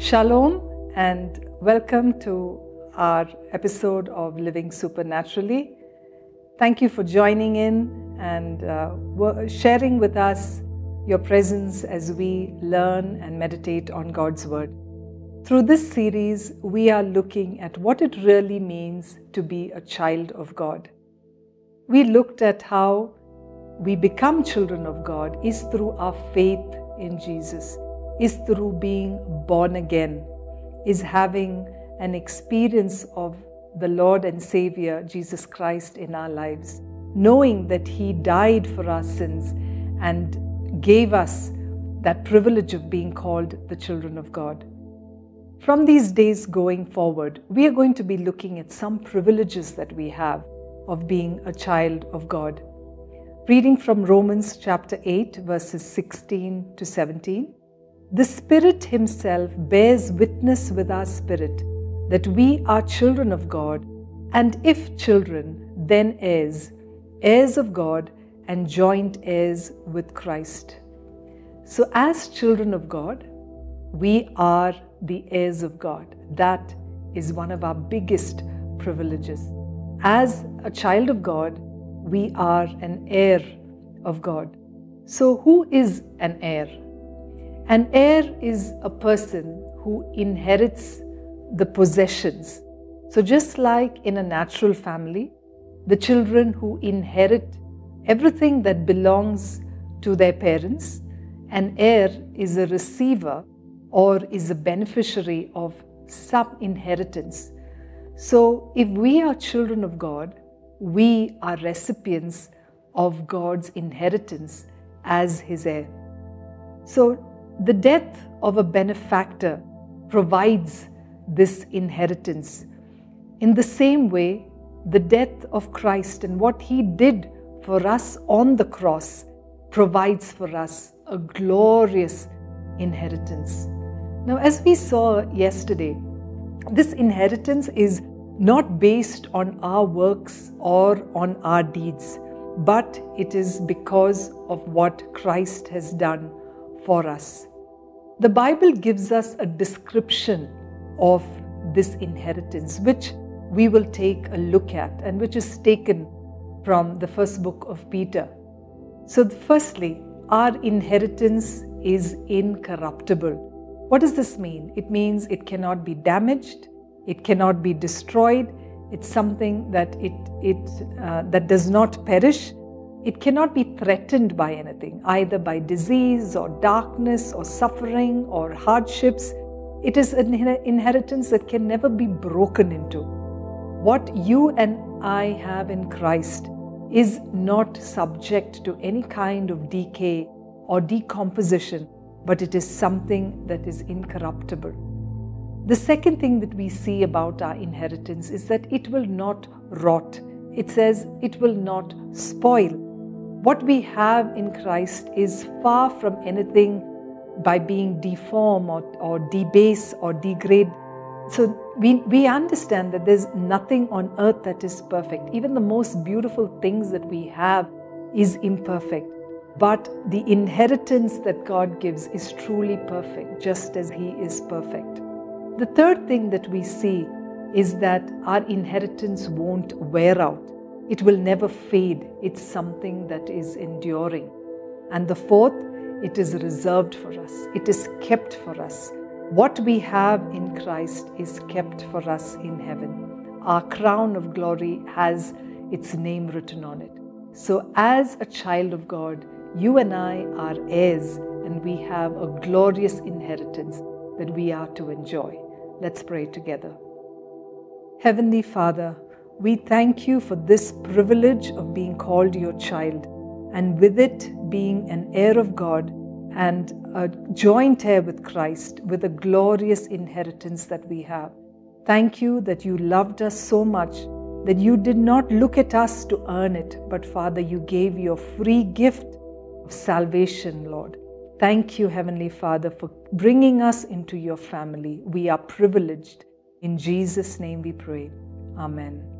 Shalom and welcome to our episode of Living Supernaturally. Thank you for joining in and uh, sharing with us your presence as we learn and meditate on God's Word. Through this series, we are looking at what it really means to be a child of God. We looked at how we become children of God is through our faith in Jesus, is through being born again, is having an experience of the Lord and Savior Jesus Christ in our lives, knowing that He died for our sins and gave us that privilege of being called the children of God. From these days going forward, we are going to be looking at some privileges that we have of being a child of God. Reading from Romans chapter 8, verses 16 to 17. The Spirit Himself bears witness with our spirit that we are children of God, and if children, then heirs, heirs of God, and joint heirs with Christ. So, as children of God, we are the heirs of God. That is one of our biggest privileges. As a child of God, we are an heir of God. So, who is an heir? An heir is a person who inherits the possessions. So, just like in a natural family, the children who inherit everything that belongs to their parents, an heir is a receiver or is a beneficiary of some inheritance. So, if we are children of God, we are recipients of God's inheritance as His heir. So, the death of a benefactor provides this inheritance. In the same way, the death of Christ and what He did for us on the cross provides for us a glorious inheritance. Now, as we saw yesterday, this inheritance is not based on our works or on our deeds, but it is because of what Christ has done for us. The Bible gives us a description of this inheritance, which we will take a look at and which is taken from the first book of Peter. So, firstly, our inheritance is incorruptible. What does this mean? It means it cannot be damaged, it cannot be destroyed. It's something that it, it uh, that does not perish. It cannot be threatened by anything, either by disease or darkness or suffering or hardships. It is an inheritance that can never be broken into. What you and I have in Christ is not subject to any kind of decay or decomposition but it is something that is incorruptible. The second thing that we see about our inheritance is that it will not rot. It says it will not spoil. What we have in Christ is far from anything by being deformed or, or debase or degrade. So we, we understand that there's nothing on earth that is perfect. Even the most beautiful things that we have is imperfect. But the inheritance that God gives is truly perfect, just as He is perfect. The third thing that we see is that our inheritance won't wear out, it will never fade. It's something that is enduring. And the fourth, it is reserved for us, it is kept for us. What we have in Christ is kept for us in heaven. Our crown of glory has its name written on it. So, as a child of God, you and I are heirs, and we have a glorious inheritance that we are to enjoy. Let's pray together. Heavenly Father, we thank you for this privilege of being called your child, and with it being an heir of God and a joint heir with Christ, with a glorious inheritance that we have. Thank you that you loved us so much that you did not look at us to earn it, but Father, you gave your free gift of salvation, Lord. Thank you, Heavenly Father, for bringing us into your family. We are privileged. In Jesus' name we pray. Amen.